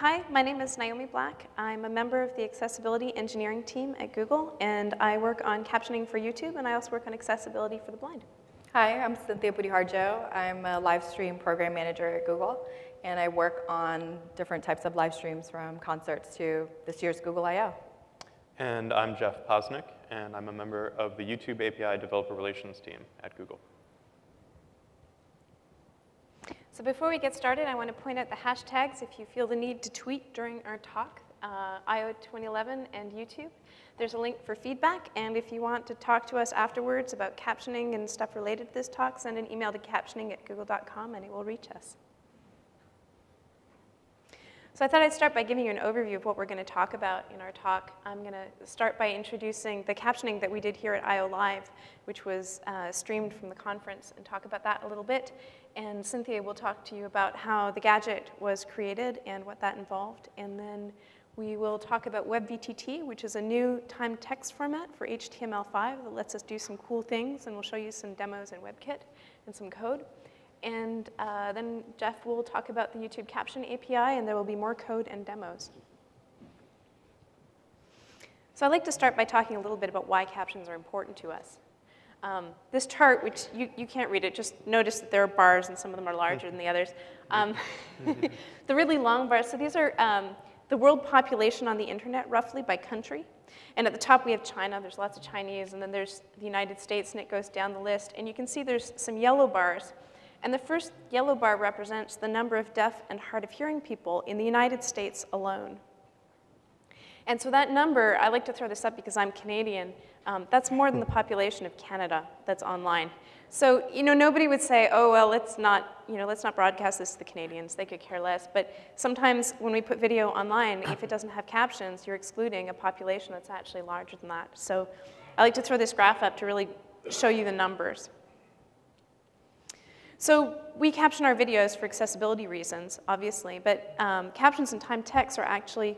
hi, my name is Naomi Black. I'm a member of the accessibility engineering team at Google, and I work on captioning for YouTube, and I also work on accessibility for the blind. Hi, I'm Cynthia Boedihardjo. I'm a live stream program manager at Google, and I work on different types of live streams from concerts to this year's Google I.O. And I'm Jeff Posnick, and I'm a member of the YouTube API Developer Relations team at Google. So before we get started, I want to point out the hashtags if you feel the need to tweet during our talk, uh, IO 2011 and YouTube. There's a link for feedback, and if you want to talk to us afterwards about captioning and stuff related to this talk, send an email to captioning at google.com and it will reach us. So I thought I'd start by giving you an overview of what we're going to talk about in our talk. I'm going to start by introducing the captioning that we did here at IO Live, which was uh, streamed from the conference, and talk about that a little bit. And Cynthia will talk to you about how the gadget was created and what that involved. And then we will talk about WebVTT, which is a new timed text format for HTML5 that lets us do some cool things. And we'll show you some demos in WebKit and some code. And uh, then Jeff will talk about the YouTube Caption API, and there will be more code and demos. So I'd like to start by talking a little bit about why captions are important to us. Um, this chart, which you, you can't read it, just notice that there are bars and some of them are larger than the others. Um, the really long bars, so these are um, the world population on the internet roughly by country. And at the top we have China, there's lots of Chinese, and then there's the United States, and it goes down the list. And you can see there's some yellow bars. And the first yellow bar represents the number of deaf and hard of hearing people in the United States alone. And so that number, I like to throw this up because I'm Canadian, um, that's more than the population of Canada that's online. So, you know, nobody would say, oh, well, let's not, you know, let's not broadcast this to the Canadians. They could care less. But sometimes when we put video online, if it doesn't have captions, you're excluding a population that's actually larger than that. So I like to throw this graph up to really show you the numbers. So we caption our videos for accessibility reasons, obviously, but um, captions and timed text are actually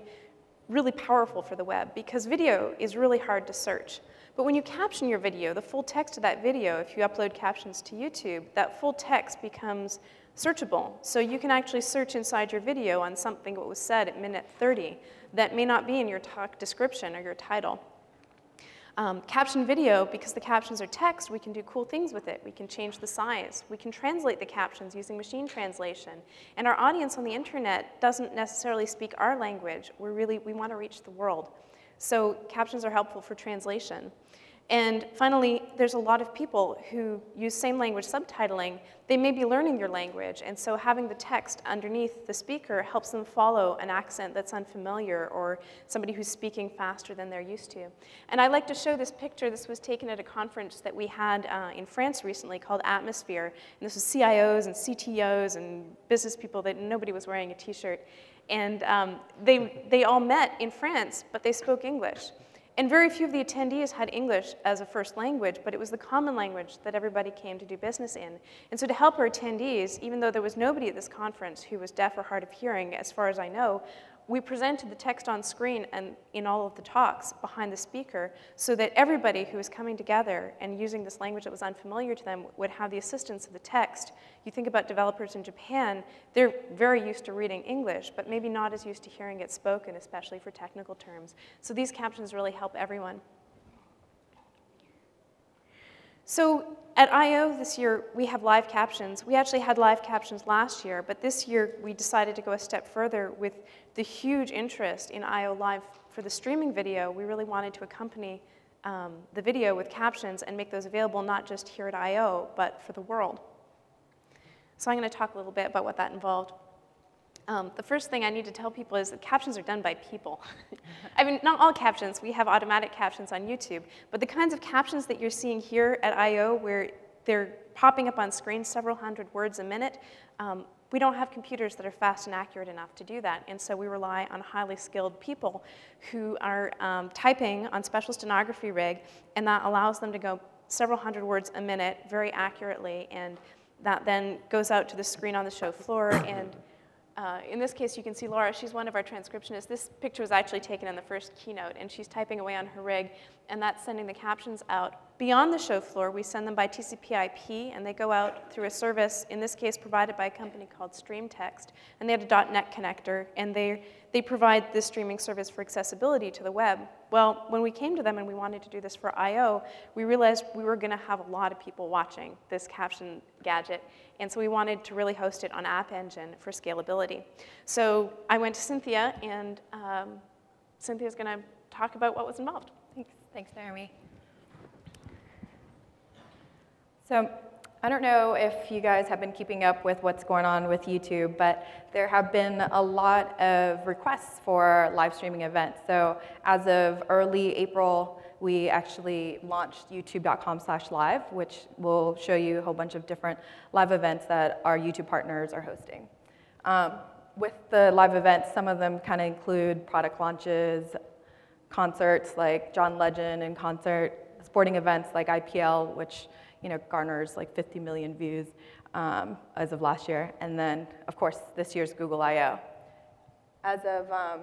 really powerful for the web because video is really hard to search. But when you caption your video, the full text of that video, if you upload captions to YouTube, that full text becomes searchable. So you can actually search inside your video on something that was said at minute 30 that may not be in your talk description or your title. Um, caption video, because the captions are text, we can do cool things with it. We can change the size. We can translate the captions using machine translation. And our audience on the internet doesn't necessarily speak our language. We're really, we want to reach the world. So captions are helpful for translation. And finally, there's a lot of people who use same language subtitling. They may be learning your language, and so having the text underneath the speaker helps them follow an accent that's unfamiliar or somebody who's speaking faster than they're used to. And I like to show this picture. This was taken at a conference that we had uh, in France recently called Atmosphere. And this was CIOs and CTOs and business people that nobody was wearing a t-shirt. And um, they, they all met in France, but they spoke English. And very few of the attendees had English as a first language, but it was the common language that everybody came to do business in. And so to help our attendees, even though there was nobody at this conference who was deaf or hard of hearing, as far as I know, we presented the text on screen and in all of the talks behind the speaker so that everybody who was coming together and using this language that was unfamiliar to them would have the assistance of the text. You think about developers in Japan, they're very used to reading English, but maybe not as used to hearing it spoken, especially for technical terms. So these captions really help everyone. So at I.O. this year, we have live captions. We actually had live captions last year, but this year we decided to go a step further with the huge interest in I.O. Live for the streaming video. We really wanted to accompany um, the video with captions and make those available not just here at I.O., but for the world. So I'm going to talk a little bit about what that involved. Um, the first thing I need to tell people is that captions are done by people. I mean, not all captions. We have automatic captions on YouTube. But the kinds of captions that you're seeing here at I.O., where they're popping up on screen several hundred words a minute, um, we don't have computers that are fast and accurate enough to do that. And so we rely on highly skilled people who are um, typing on special stenography rig, and that allows them to go several hundred words a minute very accurately. And that then goes out to the screen on the show floor and uh, in this case, you can see Laura, she's one of our transcriptionists. This picture was actually taken in the first keynote, and she's typing away on her rig, and that's sending the captions out beyond the show floor, we send them by TCP/IP, and they go out through a service, in this case provided by a company called StreamText, and they had a .NET connector, and they, they provide this streaming service for accessibility to the web. Well, when we came to them and we wanted to do this for I.O., we realized we were gonna have a lot of people watching this caption gadget, and so we wanted to really host it on App Engine for scalability. So I went to Cynthia, and um, Cynthia's gonna talk about what was involved. Thanks, thanks, Naomi. So I don't know if you guys have been keeping up with what's going on with YouTube, but there have been a lot of requests for live streaming events. So as of early April, we actually launched youtube.com slash live, which will show you a whole bunch of different live events that our YouTube partners are hosting. Um, with the live events, some of them kind of include product launches, concerts like John Legend in concert, sporting events like IPL, which you know, garners like 50 million views um, as of last year. And then, of course, this year's Google I.O. As of um,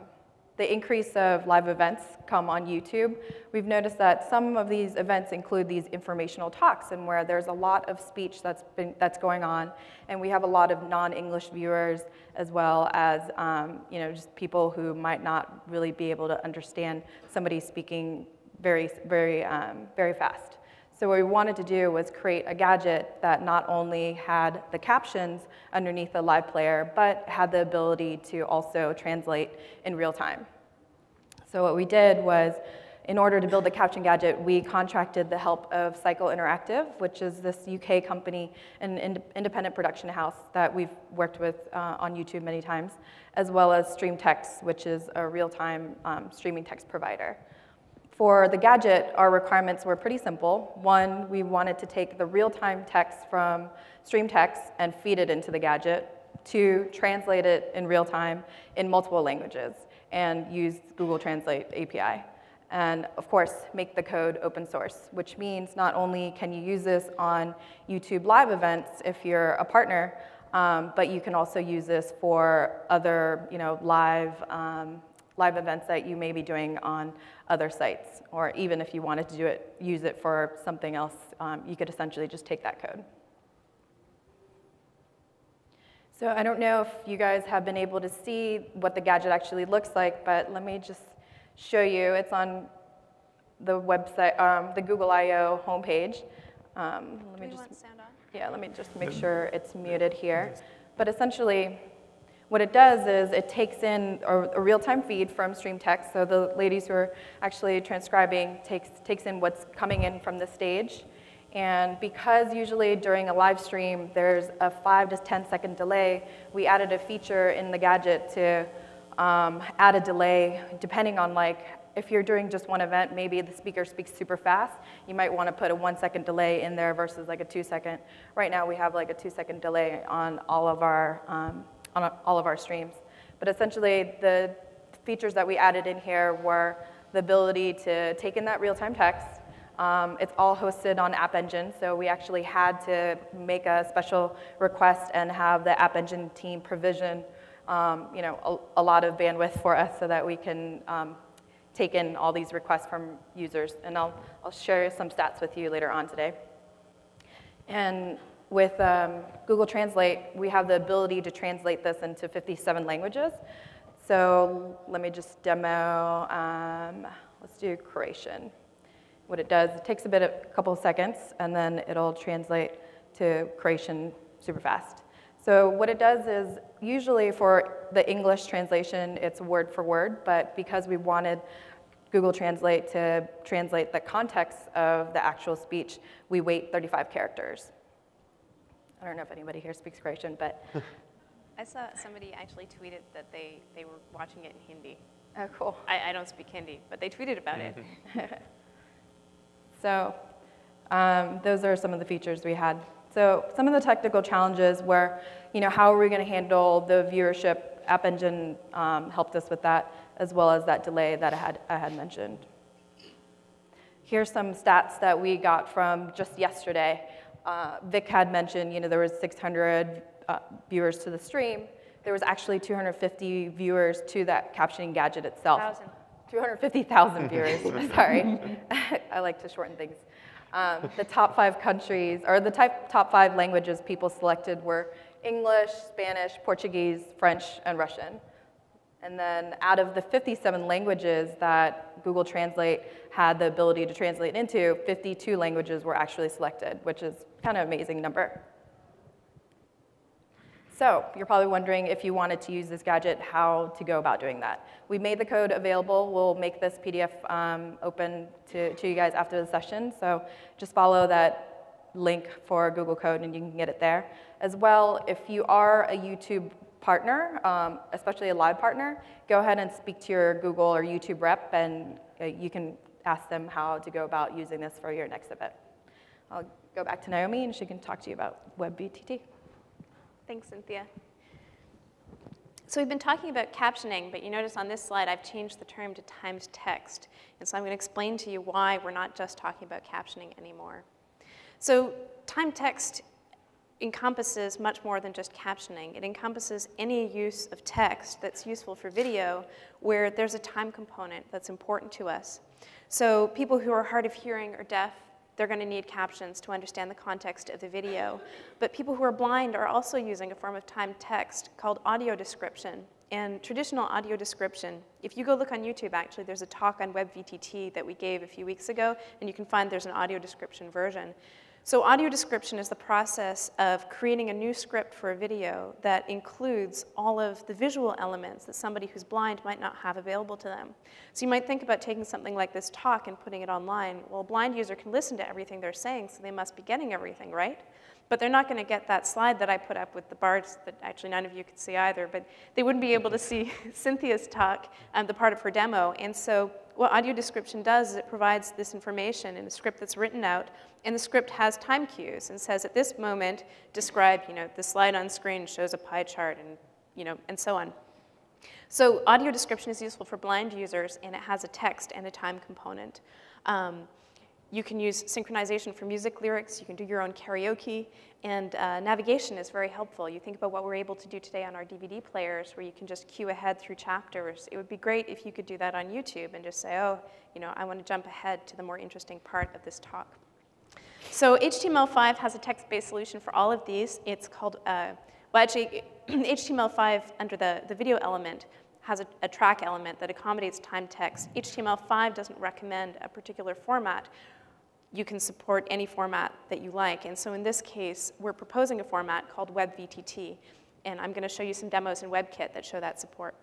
the increase of live events come on YouTube, we've noticed that some of these events include these informational talks and where there's a lot of speech that's, been, that's going on, and we have a lot of non-English viewers as well as um, you know, just people who might not really be able to understand somebody speaking very, very, um, very fast. So what we wanted to do was create a gadget that not only had the captions underneath the live player, but had the ability to also translate in real time. So what we did was, in order to build the caption gadget, we contracted the help of Psycle Interactive, which is this UK company, an independent production house that we've worked with uh, on YouTube many times, as well as StreamText, which is a real-time um, streaming text provider. For the gadget, our requirements were pretty simple. One, we wanted to take the real-time text from StreamText and feed it into the gadget. Two, translate it in real time in multiple languages and use Google Translate API. And of course, make the code open source, which means not only can you use this on YouTube live events if you're a partner, um, but you can also use this for other you know, live um, live events that you may be doing on other sites. Or even if you wanted to do it, use it for something else, um, you could essentially just take that code. So I don't know if you guys have been able to see what the gadget actually looks like, but let me just show you. It's on the website, um, the Google I.O. homepage. Um, let me just, Yeah, let me just make sure it's muted here. But essentially, what it does is it takes in a, a real-time feed from StreamText, so the ladies who are actually transcribing takes, takes in what's coming in from the stage. And because usually during a live stream there's a five to 10 second delay, we added a feature in the gadget to um, add a delay depending on like, if you're doing just one event, maybe the speaker speaks super fast, you might want to put a one second delay in there versus like a two second. Right now we have like a two second delay on all of our um, on all of our streams. But essentially, the features that we added in here were the ability to take in that real-time text. Um, it's all hosted on App Engine, so we actually had to make a special request and have the App Engine team provision um, you know, a, a, lot of bandwidth for us so that we can um, take in all these requests from users. And I'll, I'll share some stats with you later on today. And with um, Google Translate, we have the ability to translate this into 57 languages. So let me just demo, um, let's do Croatian. What it does, it takes a bit, of a couple of seconds, and then it'll translate to Croatian super fast. So what it does is, usually for the English translation, it's word for word, but because we wanted Google Translate to translate the context of the actual speech, we wait 35 characters. I don't know if anybody here speaks Croatian, but. I saw somebody actually tweeted that they, they were watching it in Hindi. Oh, cool. I, I don't speak Hindi, but they tweeted about it. so um, those are some of the features we had. So some of the technical challenges were, you know, how are we going to handle the viewership? App Engine um, helped us with that, as well as that delay that I had, I had mentioned. Here's some stats that we got from just yesterday uh, Vic had mentioned, you know, there was 600 uh, viewers to the stream. There was actually 250 viewers to that captioning gadget itself. 250,000 viewers, sorry. I like to shorten things. Um, the top five countries, or the type, top five languages people selected were English, Spanish, Portuguese, French, and Russian. And then out of the 57 languages that Google Translate had the ability to translate into, 52 languages were actually selected, which is kind of amazing number. So you're probably wondering if you wanted to use this gadget, how to go about doing that. We made the code available. We'll make this PDF um, open to, to you guys after the session. So just follow that link for Google Code and you can get it there. As well, if you are a YouTube partner, um, especially a live partner, go ahead and speak to your Google or YouTube rep and uh, you can ask them how to go about using this for your next event. I'll go back to Naomi and she can talk to you about WebVTT. Thanks, Cynthia. So we've been talking about captioning, but you notice on this slide I've changed the term to timed text. And so I'm going to explain to you why we're not just talking about captioning anymore. So timed text encompasses much more than just captioning. It encompasses any use of text that's useful for video where there's a time component that's important to us. So people who are hard of hearing or deaf they're going to need captions to understand the context of the video. But people who are blind are also using a form of timed text called audio description. And traditional audio description, if you go look on YouTube, actually, there's a talk on WebVTT that we gave a few weeks ago, and you can find there's an audio description version. So audio description is the process of creating a new script for a video that includes all of the visual elements that somebody who's blind might not have available to them. So you might think about taking something like this talk and putting it online. Well, a blind user can listen to everything they're saying, so they must be getting everything, right? But they're not going to get that slide that I put up with the bars that actually none of you could see either, but they wouldn't be able to see Cynthia's talk, um, the part of her demo. And so what audio description does is it provides this information in a script that's written out, and the script has time cues and says at this moment, describe, you know, the slide on screen shows a pie chart and, you know, and so on. So audio description is useful for blind users, and it has a text and a time component. Um, you can use synchronization for music lyrics. You can do your own karaoke. And uh, navigation is very helpful. You think about what we're able to do today on our DVD players where you can just cue ahead through chapters. It would be great if you could do that on YouTube and just say, oh, you know, I want to jump ahead to the more interesting part of this talk. So HTML5 has a text-based solution for all of these. It's called, uh, well, actually, HTML5 under the, the video element has a, a, track element that accommodates time text. HTML5 doesn't recommend a particular format you can support any format that you like. And so in this case, we're proposing a format called WebVTT, and I'm going to show you some demos in WebKit that show that support.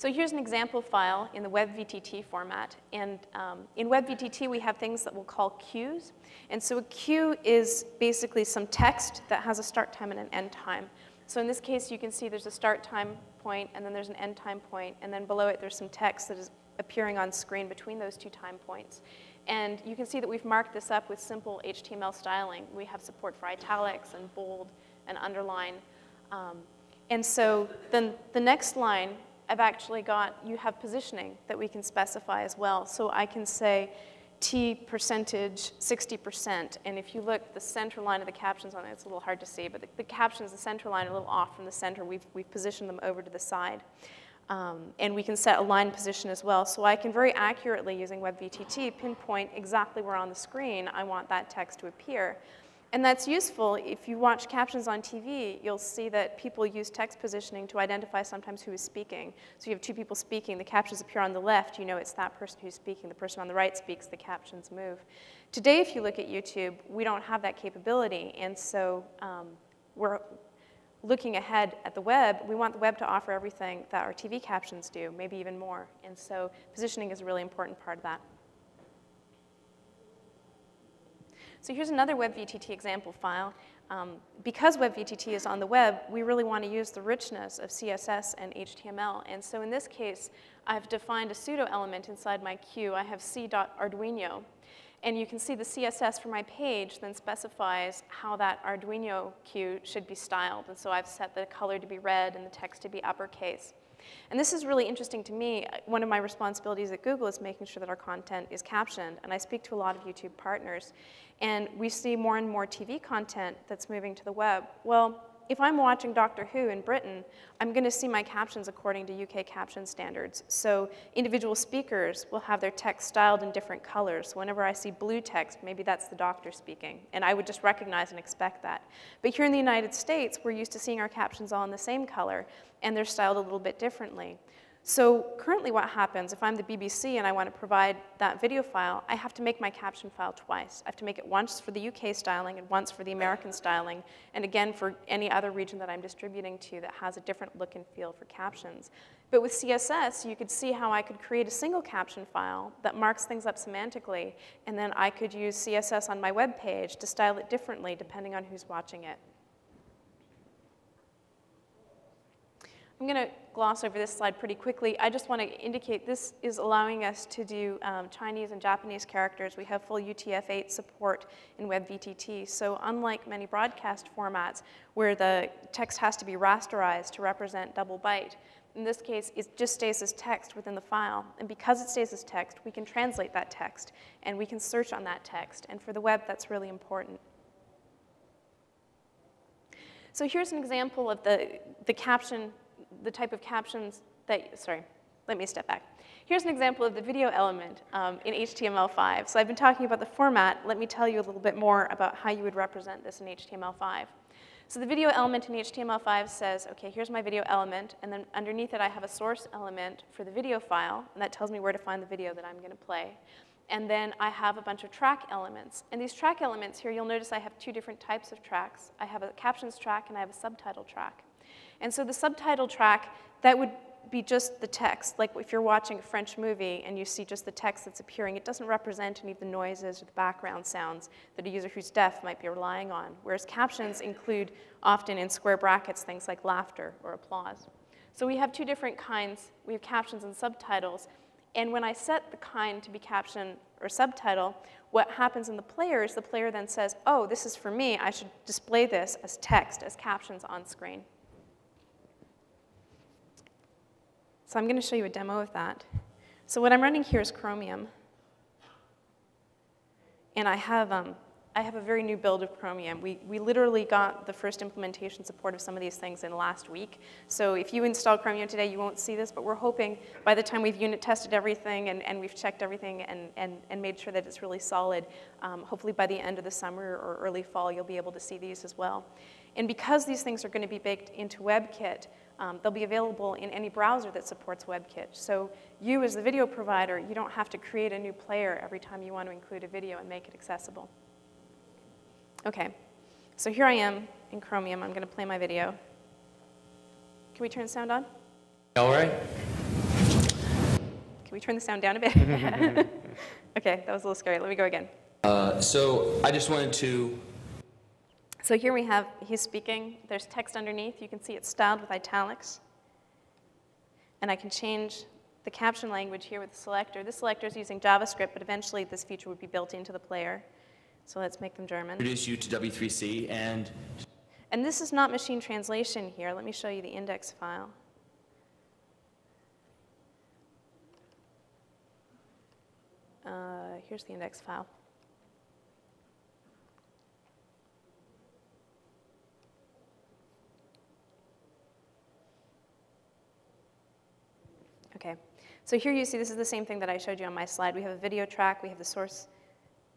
So here's an example file in the WebVTT format. And um, in WebVTT, we have things that we'll call cues. And so a cue is basically some text that has a start time and an end time. So in this case, you can see there's a start time point, and then there's an end time point, and then below it, there's some text that is appearing on screen between those two time points. And you can see that we've marked this up with simple HTML styling. We have support for italics and bold and underline. Um, and so then the next line, I've actually got, you have positioning that we can specify as well. So I can say T percentage 60%. And if you look, the center line of the captions on it, it's a little hard to see, but the, the captions, the center line, are a little off from the center. We've, we've positioned them over to the side. Um, and we can set a line position as well. So I can very accurately, using WebVTT, pinpoint exactly where on the screen I want that text to appear. And that's useful. If you watch captions on TV, you'll see that people use text positioning to identify sometimes who is speaking. So you have two people speaking, the captions appear on the left, you know it's that person who's speaking. The person on the right speaks, the captions move. Today, if you look at YouTube, we don't have that capability. And so um, we're looking ahead at the web, we want the web to offer everything that our TV captions do, maybe even more. And so positioning is a really important part of that. So here's another WebVTT example file. Um, because WebVTT is on the web, we really want to use the richness of CSS and HTML. And so in this case, I've defined a pseudo element inside my cue. I have c.arduino. And you can see the CSS for my page then specifies how that Arduino cue should be styled. And so I've set the color to be red and the text to be uppercase. And this is really interesting to me. One of my responsibilities at Google is making sure that our content is captioned. And I speak to a lot of YouTube partners. And we see more and more TV content that's moving to the web. Well, if I'm watching Doctor Who in Britain, I'm going to see my captions according to UK caption standards. So individual speakers will have their text styled in different colors. Whenever I see blue text, maybe that's the doctor speaking, and I would just recognize and expect that. But here in the United States, we're used to seeing our captions all in the same color, and they're styled a little bit differently. So currently what happens, if I'm the BBC and I want to provide that video file, I have to make my caption file twice. I have to make it once for the UK styling and once for the American styling, and again for any other region that I'm distributing to that has a different look and feel for captions. But with CSS, you could see how I could create a single caption file that marks things up semantically, and then I could use CSS on my web page to style it differently depending on who's watching it. I'm going to gloss over this slide pretty quickly. I just want to indicate this is allowing us to do um, Chinese and Japanese characters. We have full UTF-8 support in WebVTT. So unlike many broadcast formats where the text has to be rasterized to represent double byte, in this case, it just stays as text within the file. And because it stays as text, we can translate that text, and we can search on that text. And for the web, that's really important. So here's an example of the, the caption the type of captions that, sorry, let me step back. Here's an example of the video element um, in HTML5. So I've been talking about the format. Let me tell you a little bit more about how you would represent this in HTML5. So the video element in HTML5 says, okay, here's my video element, and then underneath it I have a source element for the video file, and that tells me where to find the video that I'm going to play. And then I have a bunch of track elements. And these track elements here, you'll notice I have two different types of tracks. I have a captions track and I have a subtitle track. And so the subtitle track, that would be just the text. Like if you're watching a French movie and you see just the text that's appearing, it doesn't represent any of the noises or the background sounds that a user who's deaf might be relying on. Whereas captions include often in square brackets things like laughter or applause. So we have two different kinds. We have captions and subtitles. And when I set the kind to be caption or subtitle, what happens in the player is the player then says, oh, this is for me. I should display this as text, as captions on screen. So I'm going to show you a demo of that. So what I'm running here is Chromium. And I have, um, I have a very new build of Chromium. We, we literally got the first implementation support of some of these things in last week. So if you install Chromium today, you won't see this, but we're hoping by the time we've unit tested everything and, and we've checked everything and, and, and made sure that it's really solid, um, hopefully by the end of the summer or early fall, you'll be able to see these as well. And because these things are going to be baked into WebKit, um, they'll be available in any browser that supports WebKit. So you, as the video provider, you don't have to create a new player every time you want to include a video and make it accessible. Okay, so here I am in Chromium. I'm going to play my video. Can we turn the sound on? All right. Can we turn the sound down a bit? okay, that was a little scary. Let me go again. Uh, so I just wanted to so here we have, he's speaking. There's text underneath. You can see it's styled with italics. And I can change the caption language here with the selector. This selector is using JavaScript, but eventually this feature would be built into the player. So let's make them German. Introduce you to W3C and... And this is not machine translation here. Let me show you the index file. Uh, here's the index file. Okay, so here you see this is the same thing that I showed you on my slide. We have a video track, we have the source,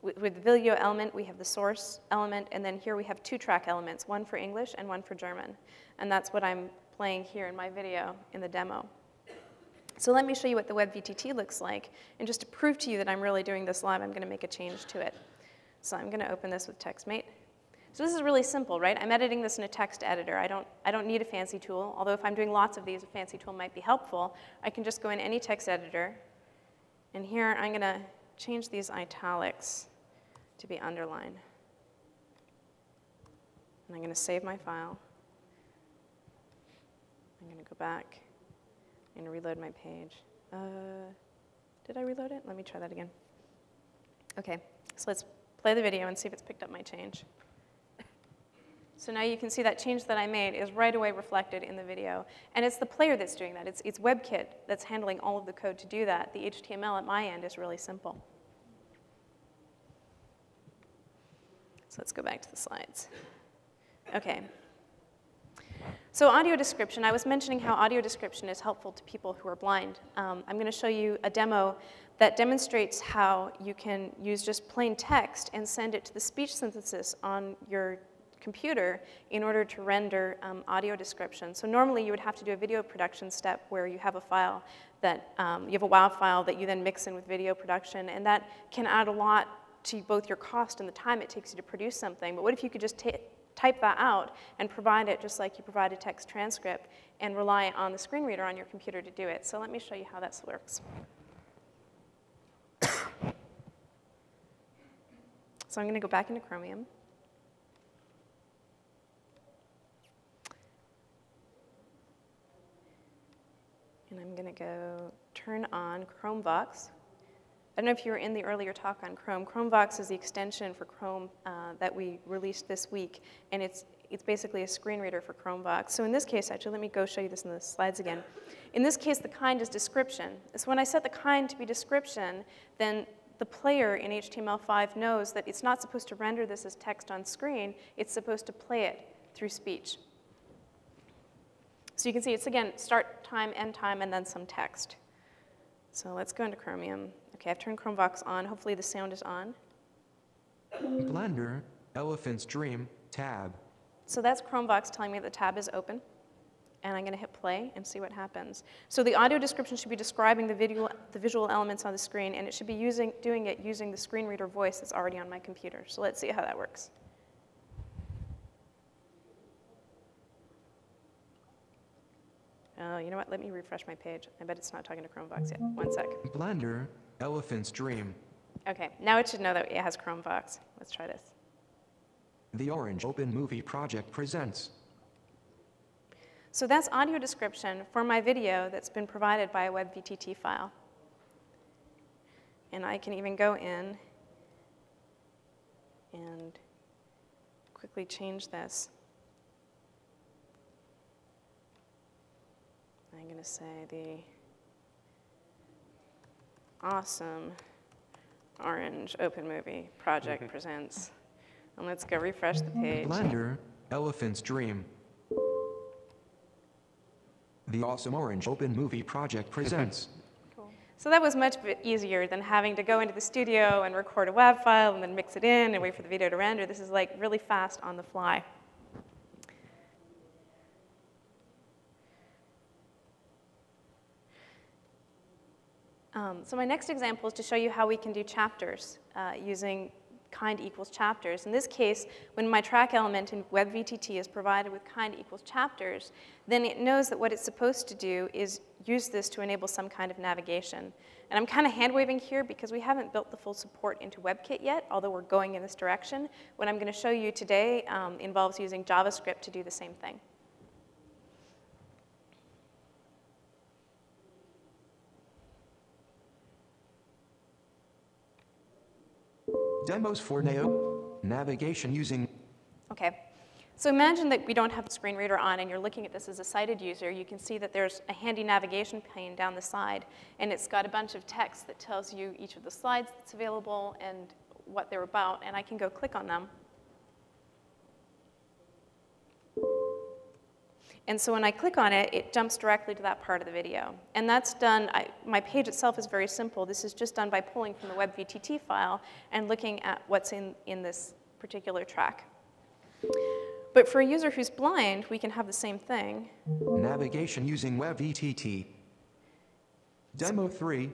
with, the video element, we have the source element, and then here we have two track elements, one for English and one for German. And that's what I'm playing here in my video in the demo. So let me show you what the WebVTT looks like. And just to prove to you that I'm really doing this live, I'm going to make a change to it. So I'm going to open this with TextMate. So this is really simple, right? I'm editing this in a text editor. I don't, I don't need a fancy tool, although if I'm doing lots of these, a fancy tool might be helpful. I can just go in any text editor, and here I'm gonna change these italics to be underlined. And I'm gonna save my file. I'm gonna go back. Gonna reload my page. Uh, did I reload it? Let me try that again. Okay, so let's play the video and see if it's picked up my change. So now you can see that change that I made is right away reflected in the video. And it's the player that's doing that. It's, it's WebKit that's handling all of the code to do that. The HTML at my end is really simple. So let's go back to the slides. Okay. So audio description, I was mentioning how audio description is helpful to people who are blind. Um, I'm going to show you a demo that demonstrates how you can use just plain text and send it to the speech synthesis on your computer in order to render um, audio description. So normally you would have to do a video production step where you have a file that, um, you have a WAV file that you then mix in with video production, and that can add a lot to both your cost and the time it takes you to produce something. But what if you could just type that out and provide it just like you provide a text transcript and rely on the screen reader on your computer to do it? So let me show you how that works. so I'm going to go back into Chromium. And I'm going to go turn on Chromevox. I don't know if you were in the earlier talk on Chrome. Chromevox is the extension for Chrome uh, that we released this week, and it's, it's basically a screen reader for Chromevox. So in this case, actually, let me go show you this in the slides again. In this case, the kind is description. So when I set the kind to be description, then the player in HTML5 knows that it's not supposed to render this as text on screen, it's supposed to play it through speech. So you can see it's, again, start time, end time, and then some text. So let's go into Chromium. Okay, I've turned Chromevox on. Hopefully the sound is on. Blender, Elephant's Dream, tab. So that's Chromevox telling me the tab is open. And I'm going to hit play and see what happens. So the audio description should be describing the, video, the visual elements on the screen, and it should be using, doing it using the screen reader voice that's already on my computer. So let's see how that works. Oh, you know what? Let me refresh my page. I bet it's not talking to Chromevox yet. One sec. Blender, Elephant's Dream. Okay, now it should know that it has Chromevox. Let's try this. The Orange Open Movie Project presents. So that's audio description for my video that's been provided by a WebVTT file. And I can even go in and quickly change this. I'm going to say the awesome orange open movie project presents. And let's go refresh the page. Blender, Elephant's Dream. The Awesome Orange Open Movie Project presents. Cool. So that was much easier than having to go into the studio and record a WAV file and then mix it in and wait for the video to render. This is like really fast on the fly. Um, so my next example is to show you how we can do chapters uh, using kind equals chapters. In this case, when my track element in WebVTT is provided with kind equals chapters, then it knows that what it's supposed to do is use this to enable some kind of navigation. And I'm kind of hand-waving here because we haven't built the full support into WebKit yet, although we're going in this direction. What I'm going to show you today um, involves using JavaScript to do the same thing. Demos for. Navigation using. Okay. So imagine that we don't have the screen reader on and you're looking at this as a sighted user. You can see that there's a handy navigation pane down the side and it's got a bunch of text that tells you each of the slides that's available and what they're about and I can go click on them. And so when I click on it, it jumps directly to that part of the video. And that's done, I, my page itself is very simple. This is just done by pulling from the WebVTT file and looking at what's in, in this particular track. But for a user who's blind, we can have the same thing. Navigation using WebVTT. Demo 3,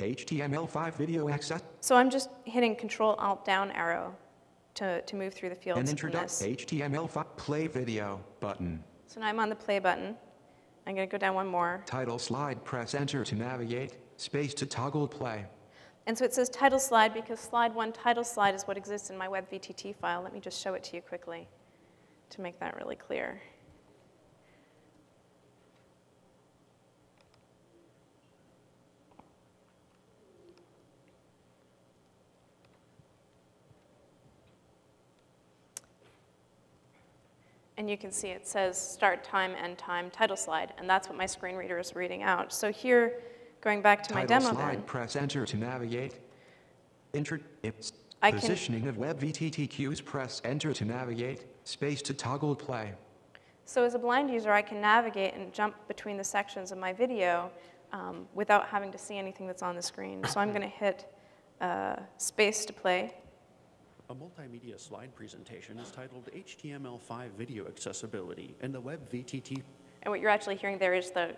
HTML5 video access. So I'm just hitting Control Alt down arrow to, to move through the fields. An introduce HTML5 play video button. So now I'm on the play button. I'm going to go down one more. Title slide, press enter to navigate, space to toggle play. And so it says title slide because slide one title slide is what exists in my web VTT file. Let me just show it to you quickly to make that really clear. And you can see it says start time, end time, title slide, and that's what my screen reader is reading out. So here, going back to title my demo slide, then, press enter to navigate. Inter I can positioning can, of web VTT cues, press enter to navigate, space to toggle play. So as a blind user, I can navigate and jump between the sections of my video um, without having to see anything that's on the screen. So I'm going to hit uh, space to play. A multimedia slide presentation is titled HTML5 Video Accessibility in the Web VTT. And what you're actually hearing there is the,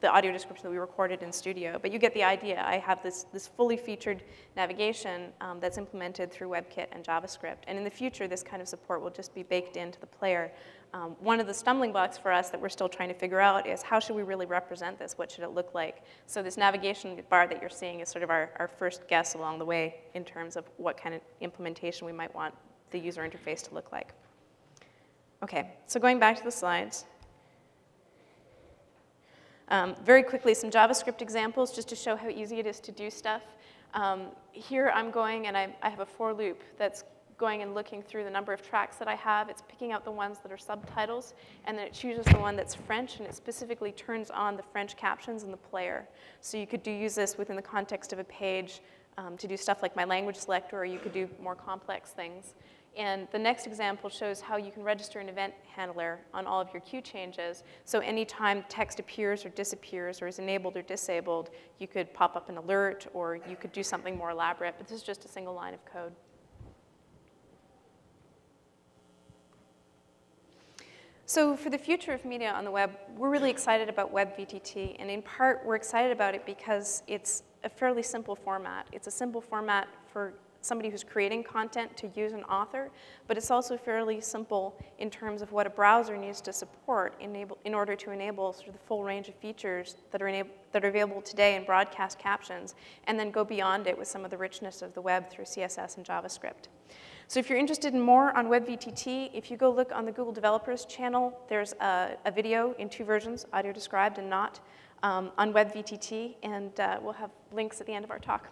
the audio description that we recorded in studio. But you get the idea. I have this, this fully featured navigation um, that's implemented through WebKit and JavaScript. And in the future, this kind of support will just be baked into the player. Um, one of the stumbling blocks for us that we're still trying to figure out is how should we really represent this? What should it look like? So this navigation bar that you're seeing is sort of our, our first guess along the way in terms of what kind of implementation we might want the user interface to look like. Okay, so going back to the slides. Um, very quickly, some JavaScript examples just to show how easy it is to do stuff. Um, here I'm going and I, I have a for loop that's going and looking through the number of tracks that I have. It's picking out the ones that are subtitles, and then it chooses the one that's French, and it specifically turns on the French captions in the player. So you could do use this within the context of a page um, to do stuff like my language selector, or you could do more complex things. And the next example shows how you can register an event handler on all of your cue changes. So anytime text appears or disappears or is enabled or disabled, you could pop up an alert or you could do something more elaborate, but this is just a single line of code. So for the future of media on the web, we're really excited about WebVTT, and in part, we're excited about it because it's a fairly simple format. It's a simple format for somebody who's creating content to use an author, but it's also fairly simple in terms of what a browser needs to support in order to enable sort of the full range of features that are, enable, that are available today in broadcast captions, and then go beyond it with some of the richness of the web through CSS and JavaScript. So if you're interested in more on WebVTT, if you go look on the Google Developers channel, there's a, a video in two versions, audio described and not, um, on WebVTT, and uh, we'll have links at the end of our talk.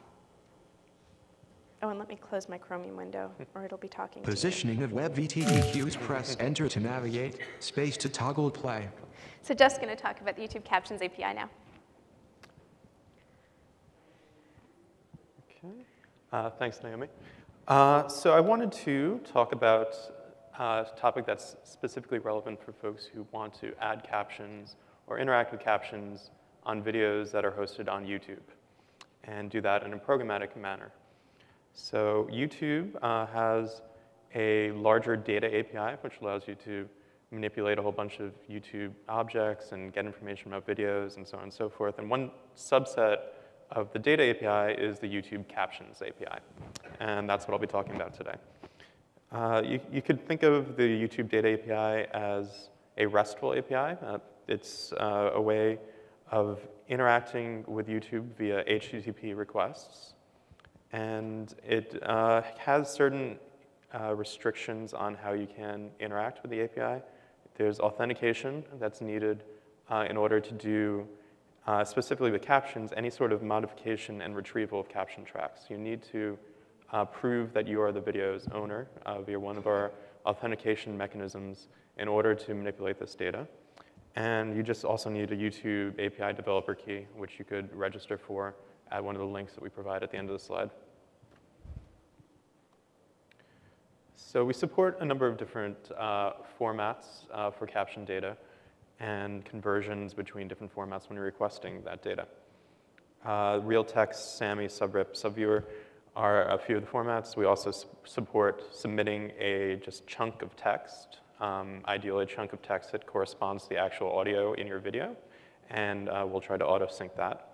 Oh, and let me close my Chromium window, or it'll be talking Positioning of WebVTT cues, press enter to navigate, space to toggle play. So Jeff's going to talk about the YouTube Captions API now. Okay. Uh, thanks, Naomi. Uh, so I wanted to talk about uh, a topic that's specifically relevant for folks who want to add captions or interact with captions on videos that are hosted on YouTube and do that in a programmatic manner. So YouTube uh, has a larger data API, which allows you to manipulate a whole bunch of YouTube objects and get information about videos and so on and so forth. And one subset of the data API is the YouTube Captions API. And that's what I'll be talking about today. Uh, you, you, could think of the YouTube Data API as a RESTful API. Uh, it's uh, a way of interacting with YouTube via HTTP requests. And it uh, has certain uh, restrictions on how you can interact with the API. There's authentication that's needed uh, in order to do uh, specifically with captions, any sort of modification and retrieval of caption tracks. You need to uh, prove that you are the video's owner via one of our authentication mechanisms in order to manipulate this data. And you just also need a YouTube API developer key, which you could register for at one of the links that we provide at the end of the slide. So we support a number of different uh, formats uh, for caption data and conversions between different formats when you're requesting that data. Uh, real text, SAMI, subrip, subviewer are a few of the formats. We also support submitting a just chunk of text, um, ideally a chunk of text that corresponds to the actual audio in your video, and uh, we'll try to auto-sync that.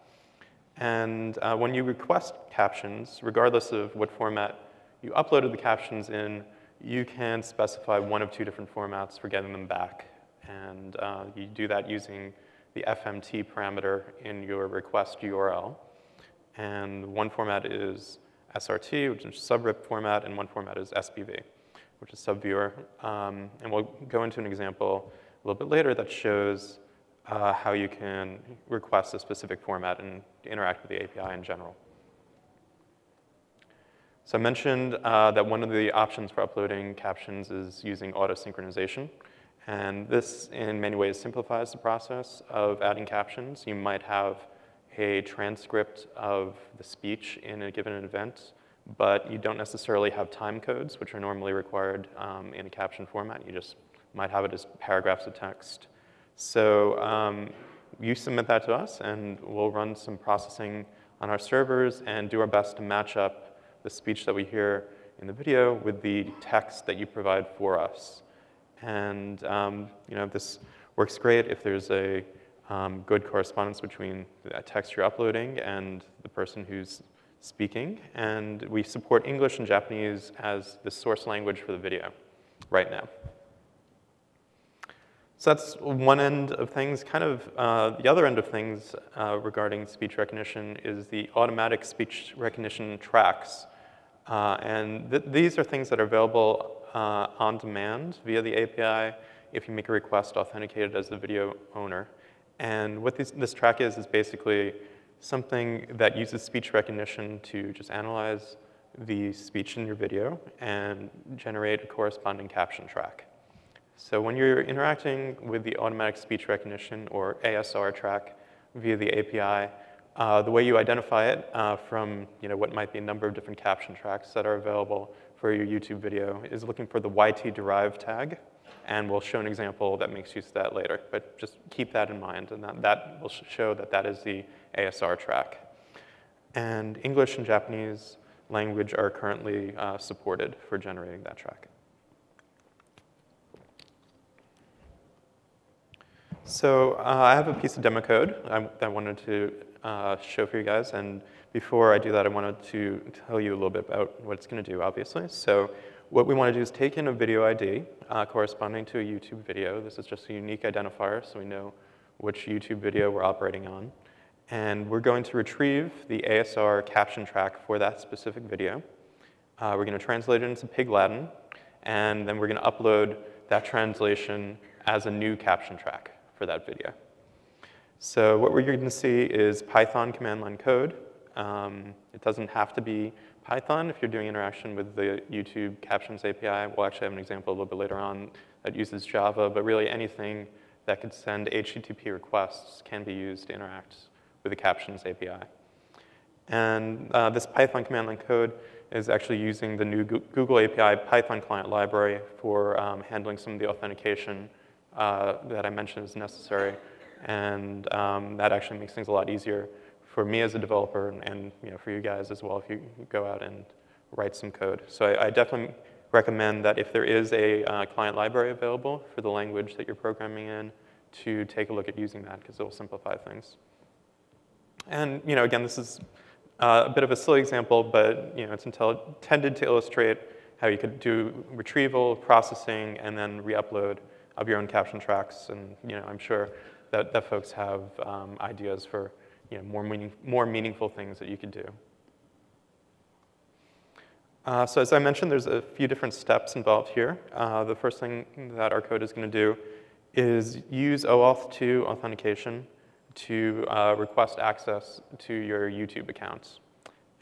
And uh, when you request captions, regardless of what format you uploaded the captions in, you can specify one of two different formats for getting them back and uh, you do that using the FMT parameter in your request URL. And one format is SRT, which is subrip format, and one format is SBV, which is subviewer. Um, and we'll go into an example a little bit later that shows uh, how you can request a specific format and interact with the API in general. So I mentioned uh, that one of the options for uploading captions is using auto-synchronization. And this, in many ways, simplifies the process of adding captions. You might have a transcript of the speech in a given event but you don't necessarily have time codes, which are normally required um, in a caption format. You just might have it as paragraphs of text. So um, you submit that to us, and we'll run some processing on our servers and do our best to match up the speech that we hear in the video with the text that you provide for us. And um, you know, this works great if there's a um, good correspondence between the text you're uploading and the person who's speaking. And we support English and Japanese as the source language for the video right now. So that's one end of things. Kind of uh, the other end of things uh, regarding speech recognition is the automatic speech recognition tracks. Uh, and th these are things that are available uh, on demand via the API if you make a request authenticated as the video owner. And what this, this track is, is basically something that uses speech recognition to just analyze the speech in your video and generate a corresponding caption track. So when you're interacting with the automatic speech recognition or ASR track via the API, uh, the way you identify it uh, from you know, what might be a number of different caption tracks that are available for your YouTube video is looking for the YT derive tag, and we'll show an example that makes use of that later. But just keep that in mind, and that, that will show that that is the ASR track. And English and Japanese language are currently uh, supported for generating that track. So uh, I have a piece of demo code I, I wanted to uh, show for you guys. And before I do that, I wanted to tell you a little bit about what it's going to do, obviously. So what we want to do is take in a video ID uh, corresponding to a YouTube video. This is just a unique identifier, so we know which YouTube video we're operating on. And we're going to retrieve the ASR caption track for that specific video. Uh, we're going to translate it into Pig Latin, and then we're going to upload that translation as a new caption track for that video. So what we're going to see is Python command line code. Um, it doesn't have to be Python if you're doing interaction with the YouTube Captions API. We'll actually have an example a little bit later on that uses Java, but really anything that could send HTTP requests can be used to interact with the Captions API. And uh, this Python command line code is actually using the new Google API Python client library for um, handling some of the authentication uh, that I mentioned is necessary and um, that actually makes things a lot easier for me as a developer and, and, you know, for you guys as well if you go out and write some code. So I, I definitely recommend that if there is a uh, client library available for the language that you're programming in, to take a look at using that because it will simplify things. And you know, again, this is uh, a bit of a silly example, but you know, it's intended to illustrate how you could do retrieval, processing, and then re-upload of your own caption tracks. And you know, I'm sure that, that folks have um, ideas for you know, more, meaning, more meaningful things that you could do. Uh, so as I mentioned, there's a few different steps involved here. Uh, the first thing that our code is going to do is use OAuth 2 authentication to uh, request access to your YouTube accounts.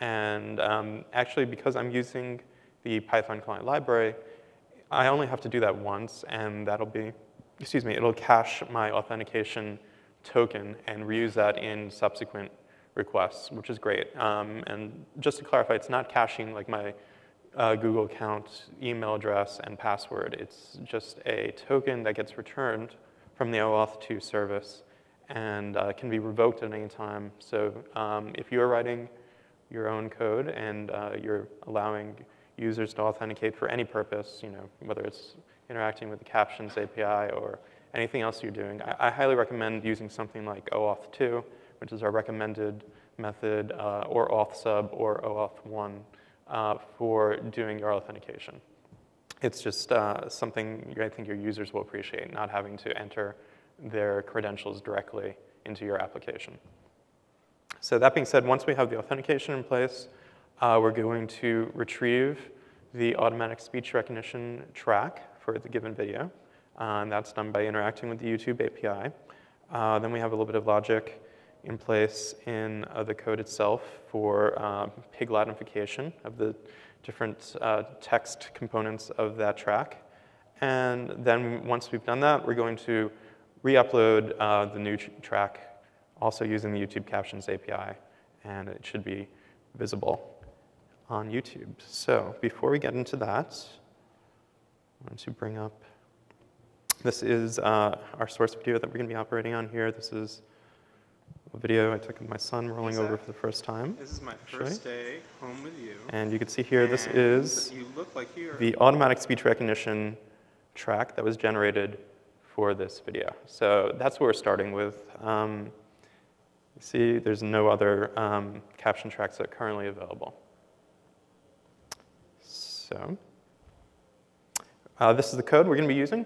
And um, actually, because I'm using the Python client library, I only have to do that once, and that'll be excuse me, it'll cache my authentication token and reuse that in subsequent requests, which is great. Um, and just to clarify, it's not caching like my uh, Google account, email address, and password. It's just a token that gets returned from the OAuth 2 service and uh, can be revoked at any time. So um, if you're writing your own code and uh, you're allowing users to authenticate for any purpose, you know, whether it's interacting with the Captions API or anything else you're doing, I, I highly recommend using something like OAuth 2, which is our recommended method, uh, or AuthSub or OAuth 1 uh, for doing your authentication. It's just uh, something I think your users will appreciate, not having to enter their credentials directly into your application. So that being said, once we have the authentication in place, uh, we're going to retrieve the automatic speech recognition track for the given video. Uh, and that's done by interacting with the YouTube API. Uh, then we have a little bit of logic in place in uh, the code itself for uh, pig Latinification of the different uh, text components of that track. And then once we've done that, we're going to re-upload uh, the new track also using the YouTube Captions API, and it should be visible. On YouTube. So before we get into that, I want to bring up, this is uh, our source video that we're going to be operating on here. This is a video I took of my son rolling over for the first time. This is my actually. first day home with you. And you can see here, this is like the automatic speech recognition track that was generated for this video. So that's what we're starting with. Um, you see, there's no other um, caption tracks that are currently available. So uh, this is the code we're going to be using.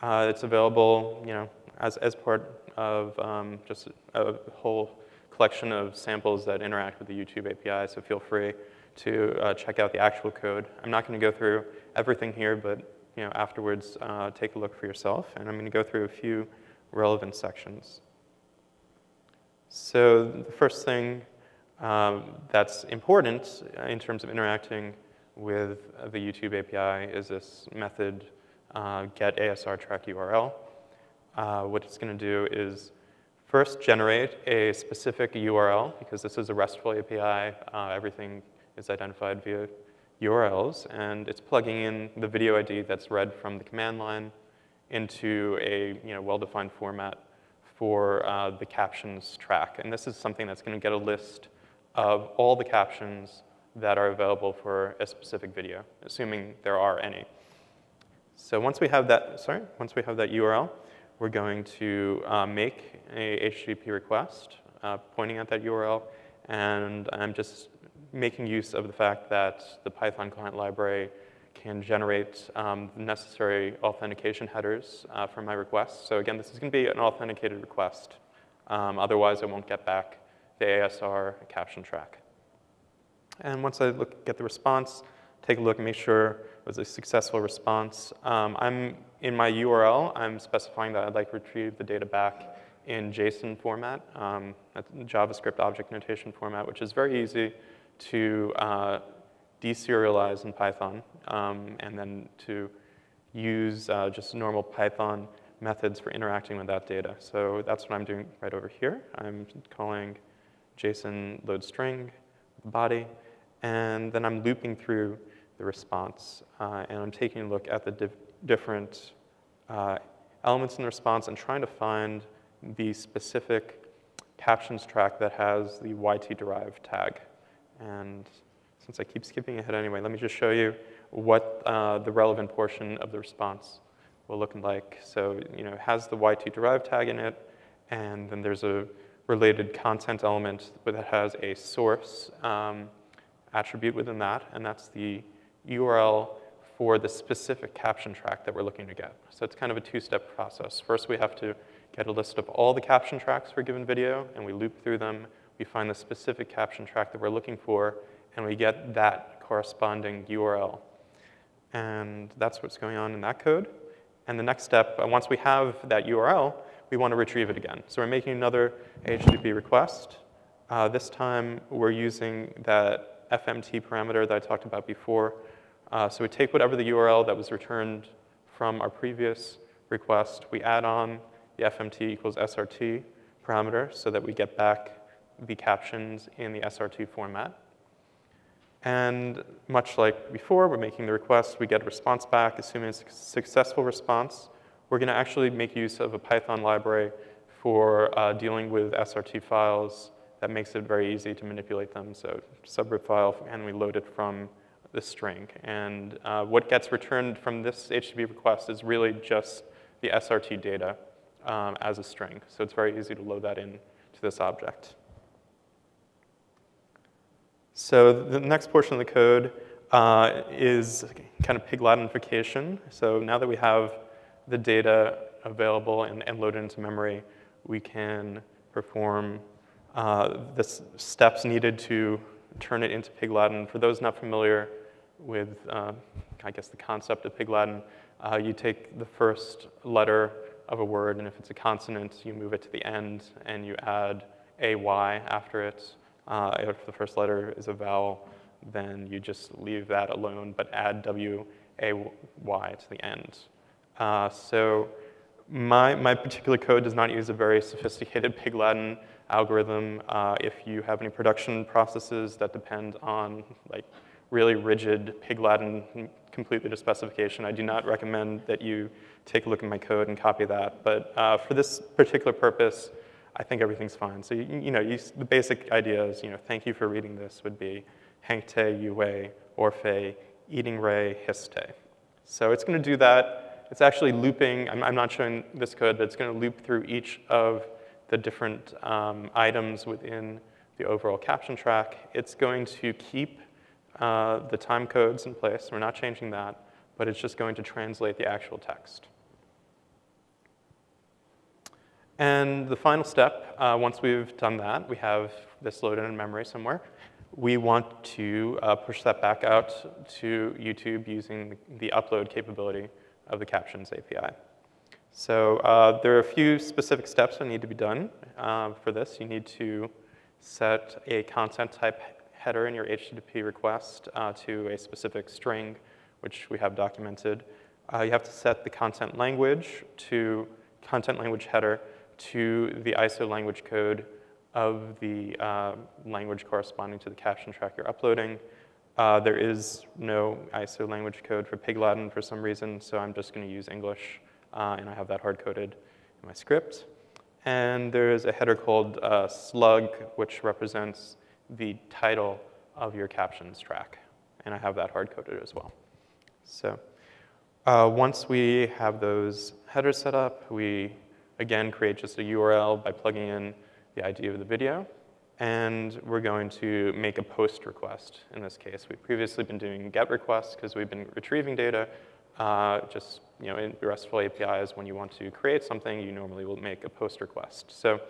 Uh, it's available, you know, as, as part of um, just a, a whole collection of samples that interact with the YouTube API, so feel free to uh, check out the actual code. I'm not going to go through everything here, but you know, afterwards, uh, take a look for yourself, and I'm going to go through a few relevant sections. So the first thing um, that's important in terms of interacting with the YouTube API is this method uh, get ASR track URL. Uh, what it's going to do is first generate a specific URL because this is a RESTful API. Uh, everything is identified via URLs, and it's plugging in the video ID that's read from the command line into a you know, well-defined format for uh, the captions track. And this is something that's going to get a list of all the captions that are available for a specific video, assuming there are any. So once we have that, sorry, once we have that URL, we're going to uh, make a HTTP request uh, pointing at that URL, and I'm just making use of the fact that the Python client library can generate um, the necessary authentication headers uh, for my request. So again, this is going to be an authenticated request. Um, otherwise, I won't get back the ASR caption track. And once I look, get the response, take a look make sure it was a successful response. Um, I'm in my URL, I'm specifying that I'd like to retrieve the data back in JSON format, um, JavaScript object notation format, which is very easy to uh, deserialize in Python um, and then to use uh, just normal Python methods for interacting with that data. So that's what I'm doing right over here. I'm calling JSON load string body, and then I'm looping through the response, uh, and I'm taking a look at the diff different uh, elements in the response and trying to find the specific captions track that has the YT derived tag. And since I keep skipping ahead anyway, let me just show you what uh, the relevant portion of the response will look like. So, you know, it has the YT derived tag in it, and then there's a related content element that has a source um, attribute within that, and that's the URL for the specific caption track that we're looking to get. So it's kind of a two-step process. First, we have to get a list of all the caption tracks for a given video, and we loop through them. We find the specific caption track that we're looking for, and we get that corresponding URL. And that's what's going on in that code. And the next step, uh, once we have that URL, we want to retrieve it again. So we're making another HTTP request. Uh, this time, we're using that FMT parameter that I talked about before. Uh, so we take whatever the URL that was returned from our previous request, we add on the FMT equals SRT parameter so that we get back the captions in the SRT format. And much like before, we're making the request, we get a response back. Assuming it's a successful response, we're going to actually make use of a Python library for uh, dealing with SRT files that makes it very easy to manipulate them. So subrip file, and we load it from the string. And uh, what gets returned from this HTTP request is really just the SRT data um, as a string. So it's very easy to load that in to this object. So the next portion of the code uh, is kind of pig Latinification. So now that we have the data available and, and loaded into memory, we can perform uh, the steps needed to turn it into Pig Latin. For those not familiar with, uh, I guess, the concept of Pig Latin, uh, you take the first letter of a word, and if it's a consonant, you move it to the end, and you add AY after it. Uh, if the first letter is a vowel, then you just leave that alone, but add W-A-Y to the end. Uh, so my, my particular code does not use a very sophisticated Pig algorithm. Uh, if you have any production processes that depend on like really rigid Pig Latin completely to specification. I do not recommend that you take a look at my code and copy that. But uh, for this particular purpose, I think everything's fine. So, you, you know, you, the basic idea is, you know, thank you for reading this would be Hankte, Yue, orfe, Eating Ray, Histe. So it's going to do that. It's actually looping. I'm, I'm not showing this code, but it's going to loop through each of the different um, items within the overall caption track. It's going to keep uh, the time codes in place. We're not changing that, but it's just going to translate the actual text. And the final step, uh, once we've done that, we have this loaded in memory somewhere. We want to uh, push that back out to YouTube using the upload capability of the Captions API. So uh, there are a few specific steps that need to be done uh, for this. You need to set a content type header in your HTTP request uh, to a specific string, which we have documented. Uh, you have to set the content language to content language header to the ISO language code of the uh, language corresponding to the caption track you're uploading. Uh, there is no ISO language code for Pig Latin for some reason, so I'm just going to use English, uh, and I have that hard-coded in my script. And there's a header called uh, slug, which represents the title of your captions track, and I have that hard-coded as well. So uh, once we have those headers set up, we again create just a URL by plugging in the ID of the video. And we're going to make a post request in this case. We've previously been doing GET requests because we've been retrieving data. Uh, just you know, in RESTful APIs, when you want to create something, you normally will make a post request. So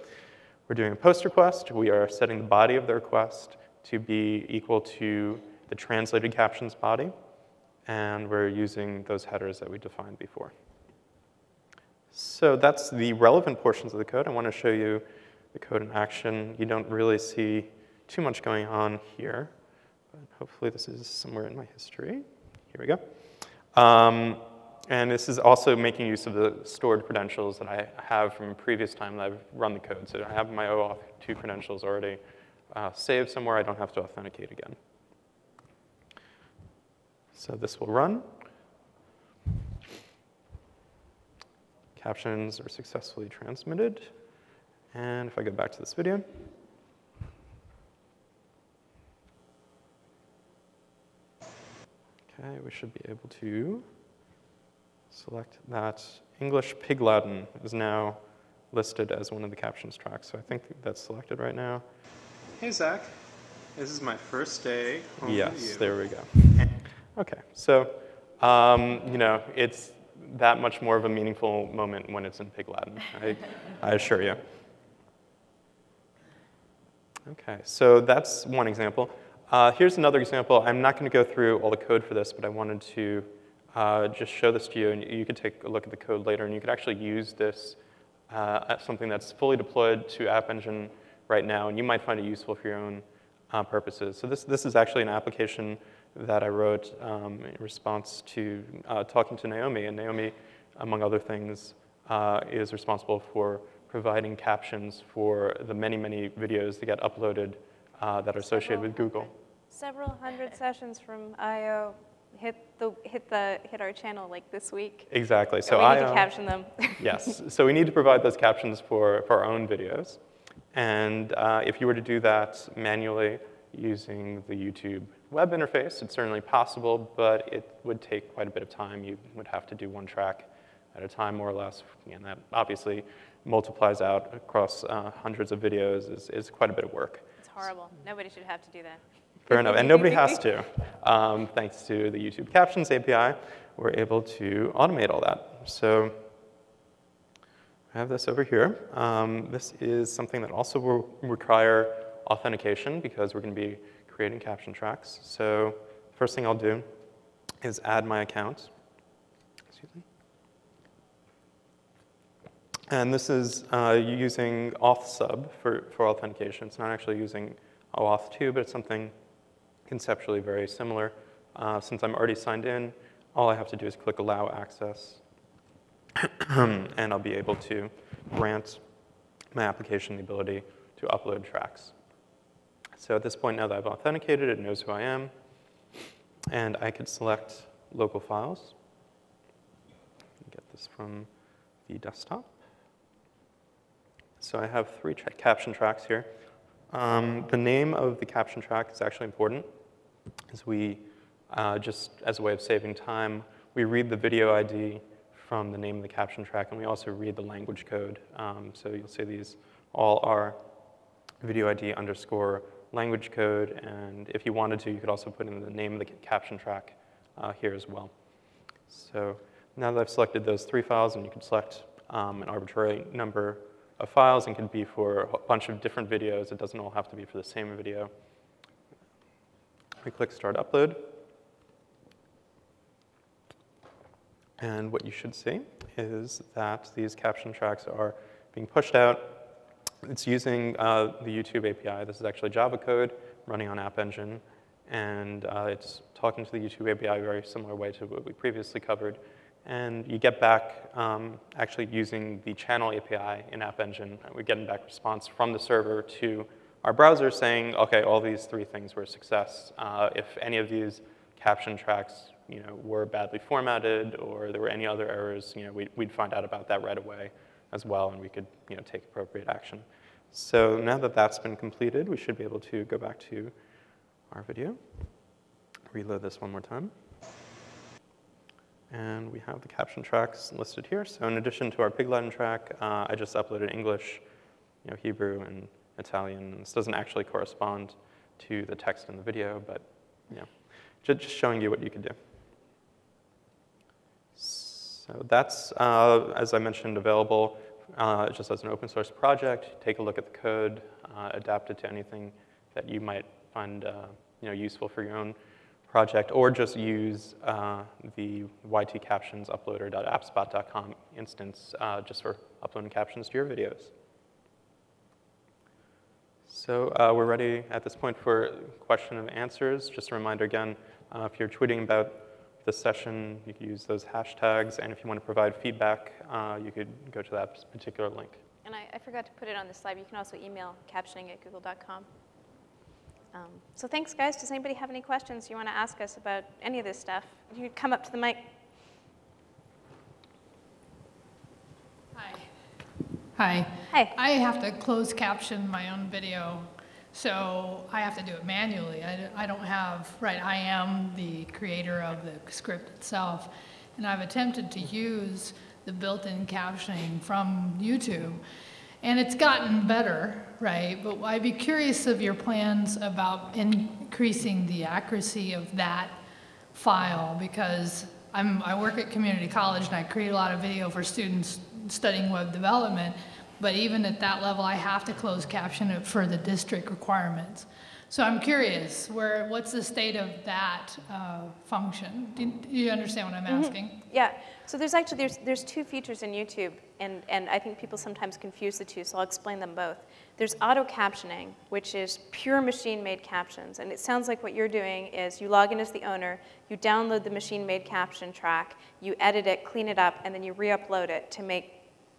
we're doing a post request. We are setting the body of the request to be equal to the translated captions body. And we're using those headers that we defined before. So that's the relevant portions of the code. I want to show you the code in action. You don't really see too much going on here, but hopefully this is somewhere in my history. Here we go. Um, and this is also making use of the stored credentials that I have from a previous time that I've run the code. So I have my OAuth 2 credentials already uh, saved somewhere. I don't have to authenticate again. So this will run. Captions are successfully transmitted. And if I go back to this video, okay, we should be able to select that English Pig Latin is now listed as one of the captions tracks. So I think that's selected right now. Hey, Zach. This is my first day Yes, there we go. Okay, so, um, you know, it's that much more of a meaningful moment when it's in Pig Latin, I, I assure you. Okay, so that's one example. Uh, here's another example. I'm not going to go through all the code for this, but I wanted to uh, just show this to you, and you could take a look at the code later, and you could actually use this uh, as something that's fully deployed to App Engine right now, and you might find it useful for your own uh, purposes. So this, this is actually an application that I wrote um, in response to uh, talking to Naomi, and Naomi, among other things, uh, is responsible for providing captions for the many, many videos that get uploaded uh, that are associated with Google. Several hundred sessions from IO hit the hit the hit our channel like this week. Exactly. So we I need to um, caption them. yes. So we need to provide those captions for, for our own videos. And uh, if you were to do that manually using the YouTube web interface, it's certainly possible, but it would take quite a bit of time. You would have to do one track at a time, more or less. And that obviously multiplies out across uh, hundreds of videos is, is quite a bit of work. It's horrible. Nobody should have to do that. Fair enough, and nobody has to. Um, thanks to the YouTube Captions API, we're able to automate all that. So I have this over here. Um, this is something that also will require authentication because we're going to be creating caption tracks. So first thing I'll do is add my account. Excuse me. And this is uh, using AuthSub for, for authentication. It's not actually using OAuth 2, but it's something conceptually very similar. Uh, since I'm already signed in, all I have to do is click Allow Access, and I'll be able to grant my application the ability to upload tracks. So at this point, now that I've authenticated, it knows who I am. and I could select local files. Get this from the desktop. So I have three tra caption tracks here. Um, the name of the caption track is actually important, as we, uh, just as a way of saving time, we read the video ID from the name of the caption track, and we also read the language code. Um, so you'll see these all are video ID underscore language code, and if you wanted to, you could also put in the name of the caption track uh, here as well. So now that I've selected those three files, and you can select um, an arbitrary number of files and can be for a bunch of different videos. It doesn't all have to be for the same video. We click Start Upload. And what you should see is that these caption tracks are being pushed out. It's using uh, the YouTube API. This is actually Java code running on App Engine. And uh, it's talking to the YouTube API very similar way to what we previously covered. And you get back um, actually using the channel API in App Engine. We're getting back response from the server to our browser saying, okay, all these three things were a success. Uh, if any of these caption tracks you know, were badly formatted or there were any other errors, you know, we'd, we'd find out about that right away as well and we could you know, take appropriate action. So now that that's been completed, we should be able to go back to our video, reload this one more time. And we have the caption tracks listed here. So in addition to our Pig Latin track, uh, I just uploaded English, you know, Hebrew, and Italian. This doesn't actually correspond to the text in the video, but yeah, just showing you what you could do. So that's, uh, as I mentioned, available uh, just as an open source project. Take a look at the code, uh, adapt it to anything that you might find uh, you know, useful for your own project, or just use uh, the YT captions uploader.appspot.com instance uh, just for uploading captions to your videos. So uh, we're ready at this point for question and answers. Just a reminder again, uh, if you're tweeting about the session, you can use those hashtags, and if you want to provide feedback, uh, you could go to that particular link. And I, I forgot to put it on the slide. You can also email captioning at google.com. Um, so thanks, guys. Does anybody have any questions you want to ask us about any of this stuff? You come up to the mic. Hi. Hi. Hi. I have to close caption my own video, so I have to do it manually. I, I don't have, right, I am the creator of the script itself, and I've attempted to use the built-in captioning from YouTube. And it's gotten better, right? But I'd be curious of your plans about increasing the accuracy of that file because I'm, I work at community college and I create a lot of video for students studying web development. But even at that level, I have to close caption it for the district requirements. So I'm curious, where, what's the state of that uh, function? Do, do, you understand what I'm mm-hmm. asking? Mm -hmm. Yeah. So there's actually there's there's two features in YouTube, and and I think people sometimes confuse the two. So I'll explain them both. There's auto captioning, which is pure machine-made captions, and it sounds like what you're doing is you log in as the owner, you download the machine-made caption track, you edit it, clean it up, and then you re-upload it to make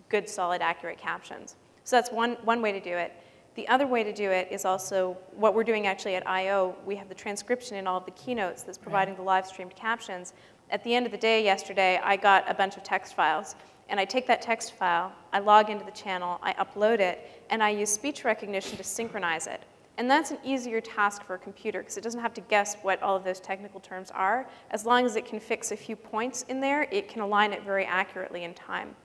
good, solid, accurate captions. So that's one one way to do it. The other way to do it is also what we're doing actually at I.O. We have the transcription in all of the keynotes that's providing right. the live streamed captions. At the end of the day yesterday, I got a bunch of text files. And I take that text file, I log into the channel, I upload it, and I use speech recognition to synchronize it. And that's an easier task for a computer because it doesn't have to guess what all of those technical terms are. As long as it can fix a few points in there, it can align it very accurately in time.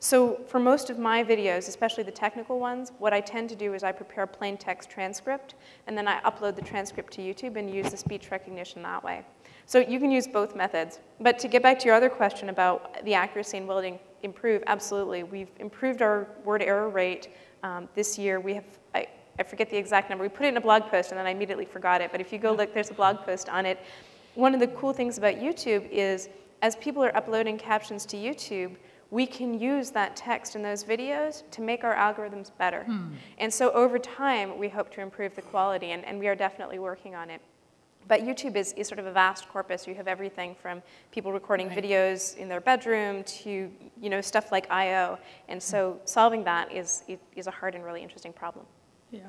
So for most of my videos, especially the technical ones, what I tend to do is I prepare a plain text transcript, and then I upload the transcript to YouTube and use the speech recognition that way. So you can use both methods. But to get back to your other question about the accuracy and will it improve, absolutely. We've improved our word error rate um, this year. We have, I, I forget the exact number. We put it in a blog post and then I immediately forgot it. But if you go look, there's a blog post on it. One of the cool things about YouTube is as people are uploading captions to YouTube, we can use that text in those videos to make our algorithms better. Hmm. And so over time, we hope to improve the quality, and, and we are definitely working on it. But YouTube is, is sort of a vast corpus. You have everything from people recording right. videos in their bedroom to you know, stuff like I.O. And so solving that is, is a hard and really interesting problem. Yeah.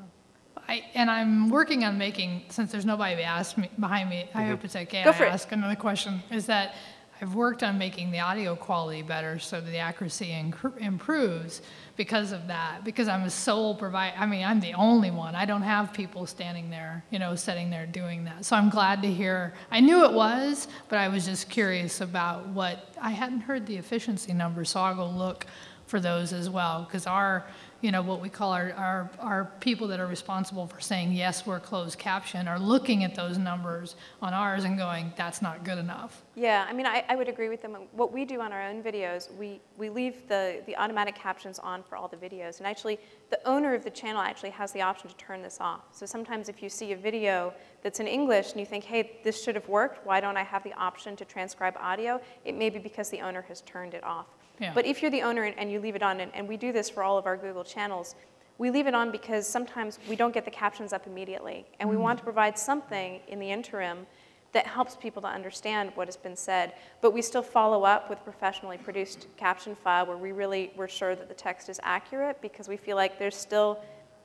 I, and I'm working on making, since there's nobody asked me, behind me, I mm-hmm. hope it's okay. Go I for it. ask another question, is that I've worked on making the audio quality better so the accuracy improves because of that, because I'm a sole provider, I mean, I'm the only one. I don't have people standing there, you know, sitting there doing that. So I'm glad to hear, I knew it was, but I was just curious about what, I hadn't heard the efficiency numbers, so I'll go look for those as well, because our, you know, what we call our, our, our people that are responsible for saying, yes, we're closed caption, are looking at those numbers on ours and going, that's not good enough. Yeah, I mean, I, I would agree with them. What we do on our own videos, we, we leave the, the automatic captions on for all the videos. And actually, the owner of the channel actually has the option to turn this off. So sometimes if you see a video that's in English and you think, hey, this should have worked, why don't I have the option to transcribe audio? It may be because the owner has turned it off. Yeah. But if you're the owner and, and you leave it on, and, and we do this for all of our Google channels, we leave it on because sometimes we don't get the captions up immediately. And we mm-hmm. want to provide something in the interim that helps people to understand what has been said. But we still follow up with professionally produced caption file where we really, we're sure that the text is accurate because we feel like there's still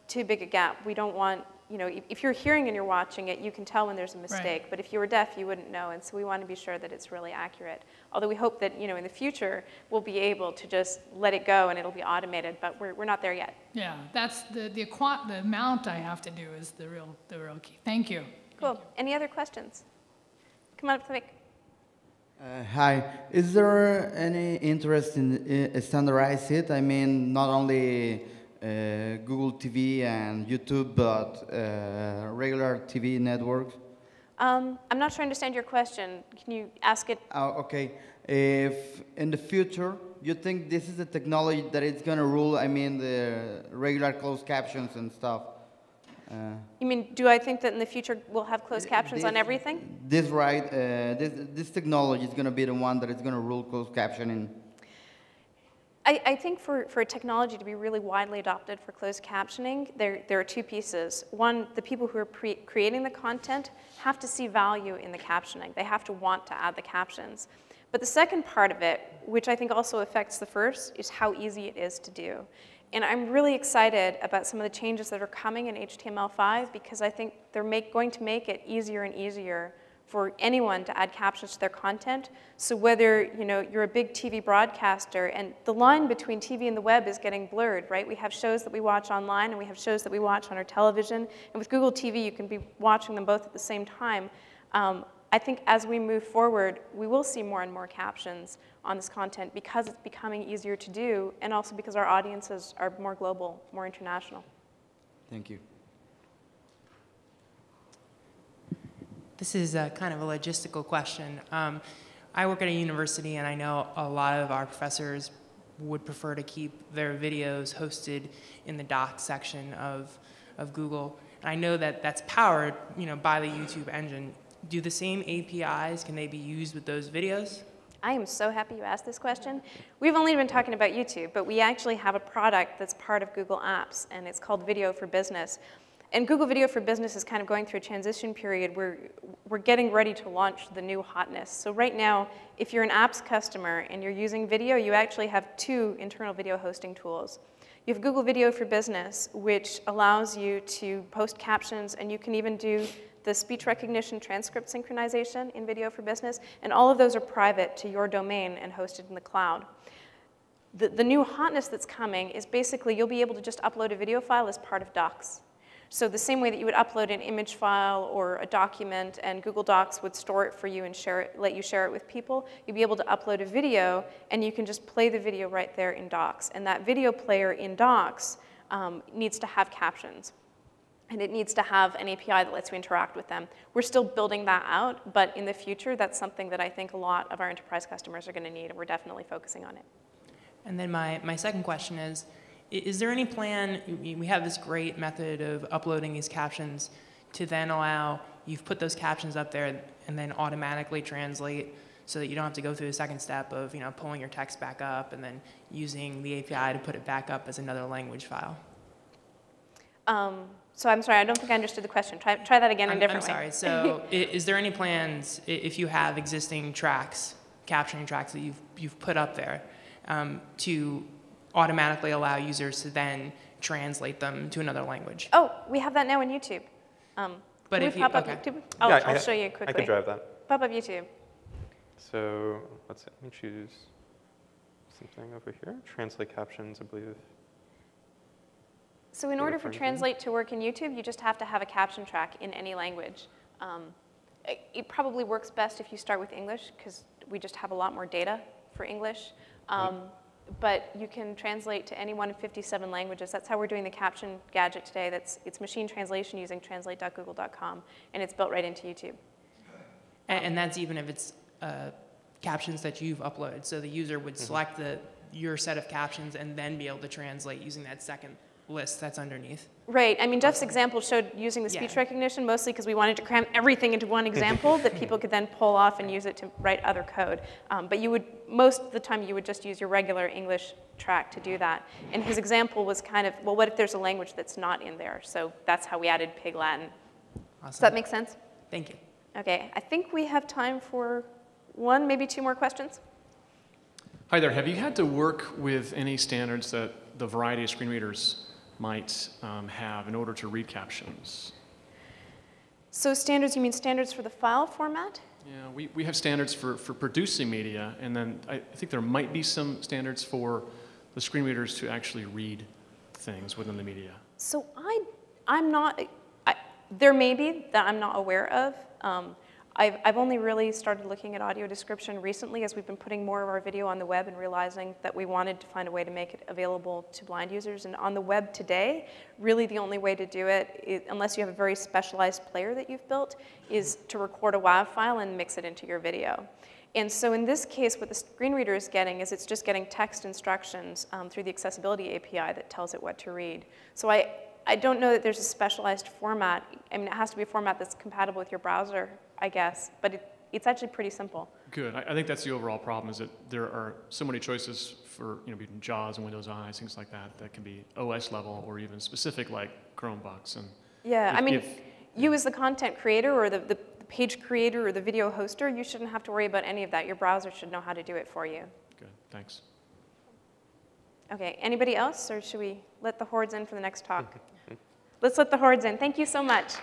too big a gap. We don't want, you know, if, if you're hearing and you're watching it, you can tell when there's a mistake. But if you were deaf, you wouldn't know. And so we want to be sure that it's really accurate. Although we hope that, you know, in the future, we'll be able to just let it go and it'll be automated, but we're, we're not there yet. Yeah, that's the, the, the amount I have to do is the real, the real key. Thank you. Cool. Any other questions? Come on up to the mic. Uh, hi. Is there any interest in uh, standardize it? I mean, not only uh, Google TV and YouTube, but uh, regular TV networks? Um, I'm not sure I understand your question. Can you ask it? Oh, okay. If in the future you think this is the technology that is going to rule, I mean, the regular closed captions and stuff. Uh, You mean, do I think that in the future we'll have closed captions on everything? This right, uh, this, this technology is going to be the one that is going to rule closed captioning. I, I think for, for a technology to be really widely adopted for closed captioning, there, there are two pieces. One, the people who are creating the content have to see value in the captioning. They have to want to add the captions. But the second part of it, which I think also affects the first, is how easy it is to do. And I'm really excited about some of the changes that are coming in HTML5 because I think they're make, going to make it easier and easier for anyone to add captions to their content. So whether you know you're a big TV broadcaster, and the line between TV and the web is getting blurred, right? We have shows that we watch online, and we have shows that we watch on our television. And with Google TV, you can be watching them both at the same time. Um, I think as we move forward, we will see more and more captions on this content because it's becoming easier to do, and also because our audiences are more global, more international. Thank you. This is a kind of a logistical question. Um, I work at a university, and I know a lot of our professors would prefer to keep their videos hosted in the docs section of, of Google. And I know that that's powered, you know, by the YouTube engine. Do the same APIs, can they be used with those videos? I am so happy you asked this question. We've only been talking about YouTube, but we actually have a product that's part of Google Apps, and it's called Video for Business. And Google Video for Business is kind of going through a transition period where we're getting ready to launch the new hotness. So right now, if you're an apps customer and you're using video, you actually have two internal video hosting tools. You have Google Video for Business, which allows you to post captions, and you can even do the speech recognition transcript synchronization in Video for Business, and all of those are private to your domain and hosted in the cloud. The, the new hotness that's coming is basically you'll be able to just upload a video file as part of Docs. So the same way that you would upload an image file or a document and Google Docs would store it for you and share it, let you share it with people, you'd be able to upload a video and you can just play the video right there in Docs. And that video player in Docs um, needs to have captions. And it needs to have an API that lets you interact with them. We're still building that out, but in the future, that's something that I think a lot of our enterprise customers are going to need, and we're definitely focusing on it. And then my, my second question is, is there any plan, we have this great method of uploading these captions to then allow, you've put those captions up there and then automatically translate so that you don't have to go through the second step of, you know, pulling your text back up and then using the API to put it back up as another language file? Um, so I'm sorry, I don't think I understood the question. Try, try that again in a different I'm way. sorry. So, is there any plans if you have existing tracks, captioning tracks that you've you've put up there, um, to automatically allow users to then translate them to another language. Oh, we have that now in YouTube. Um, But can if we you- pop up. YouTube? Oh, Yeah, I- I'll show you quickly. I could drive that. Pop up YouTube. So let's see, let me choose something over here. Translate captions, I believe. So in order for Translate to work in YouTube, you just have to have a caption track in any language. Um, it, it probably works best if you start with English because we just have a lot more data for English. Um, But you can translate to any one of 57 languages. That's how we're doing the caption gadget today. That's, it's machine translation using translate.google.com, and it's built right into YouTube. And, and that's even if it's uh, captions that you've uploaded. So the user would select the, your set of captions and then be able to translate using that second list that's underneath. Right. I mean, Jeff's example showed using the Yeah. speech recognition mostly because we wanted to cram everything into one example that people could then pull off and use it to write other code. Um, but you would, most of the time, you would just use your regular English track to do that. And his example was kind of, well, what if there's a language that's not in there? So that's how we added Pig Latin. Awesome. Does that make sense? Thank you. Okay. I think we have time for one, maybe two more questions. Hi there. Have you had to work with any standards that the variety of screen readers might um, have in order to read captions? So standards, you mean standards for the file format? Yeah, we, we have standards for, for producing media, and then I, I think there might be some standards for the screen readers to actually read things within the media. So I, I'm not, I, there may be that I'm not aware of. Um, I've, I've only really started looking at audio description recently as we've been putting more of our video on the web and realizing that we wanted to find a way to make it available to blind users. And on the web today, really the only way to do it, is, unless you have a very specialized player that you've built, is to record a WAV file and mix it into your video. And so in this case, what the screen reader is getting is it's just getting text instructions um, through the accessibility API that tells it what to read. So I, I don't know that there's a specialized format. I mean, it has to be a format that's compatible with your browser, I guess, but it, it's actually pretty simple. Good. I, I think that's the overall problem is that there are so many choices for, you know, between JAWS and Windows Eyes, things like that, that can be OS level or even specific like Chromebooks. And Yeah, if- I mean, if- you as the content creator or the, the, the page creator or the video hoster, you shouldn't have to worry about any of that. Your browser should know how to do it for you. Good, thanks. Okay, anybody else, or should we let the hordes in for the next talk? Let's let the hordes in. Thank you so much.